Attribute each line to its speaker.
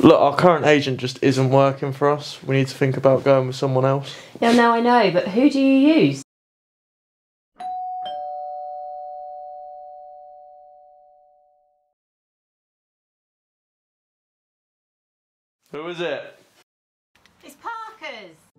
Speaker 1: look, our current agent just isn't working for us. We need to think about going with someone else.
Speaker 2: Yeah, now I know, but who do you use?
Speaker 1: Who is it? It's Parkers.